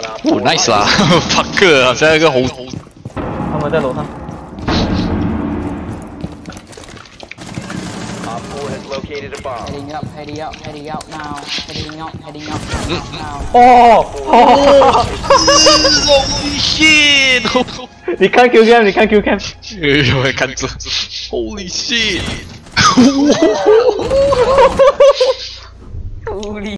哦，nice 啦，fucker，好在一个红。他们在楼上。Holy e heading a d i n g up, heading now. shit！你看 Q cam，你看 Q cam。哎呦，看这！h o l y shit！呜呜呜呜呜呜！Holy！